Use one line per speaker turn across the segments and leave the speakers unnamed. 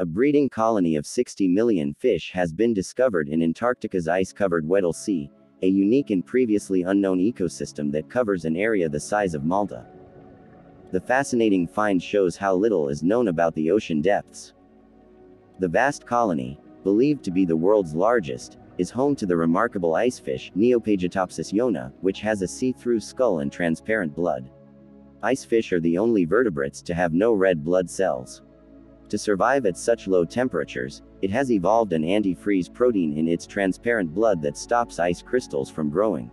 A breeding colony of 60 million fish has been discovered in Antarctica's ice-covered Weddell Sea, a unique and previously unknown ecosystem that covers an area the size of Malta. The fascinating find shows how little is known about the ocean depths. The vast colony, believed to be the world's largest, is home to the remarkable icefish, Neopagetopsis ionah, which has a see-through skull and transparent blood. Icefish are the only vertebrates to have no red blood cells. To survive at such low temperatures, it has evolved an antifreeze protein in its transparent blood that stops ice crystals from growing.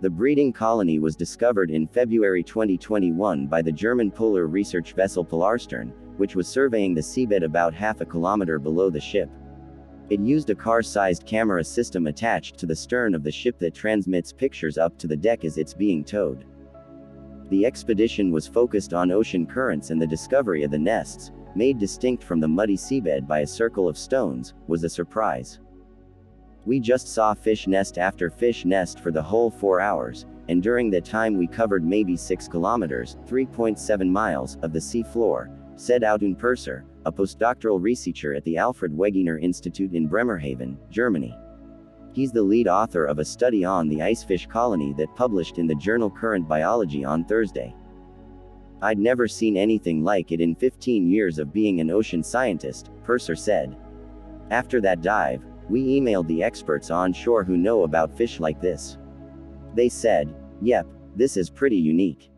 The breeding colony was discovered in February 2021 by the German polar research vessel Polarstern, which was surveying the seabed about half a kilometer below the ship. It used a car-sized camera system attached to the stern of the ship that transmits pictures up to the deck as it's being towed. The expedition was focused on ocean currents and the discovery of the nests, made distinct from the muddy seabed by a circle of stones, was a surprise. We just saw fish nest after fish nest for the whole four hours, and during that time we covered maybe 6 kilometers, 3.7 miles, of the sea floor, said Autun Purser, a postdoctoral researcher at the Alfred Wegener Institute in Bremerhaven, Germany. He's the lead author of a study on the icefish colony that published in the journal Current Biology on Thursday. I'd never seen anything like it in 15 years of being an ocean scientist, Purser said. After that dive, we emailed the experts on shore who know about fish like this. They said, yep, this is pretty unique.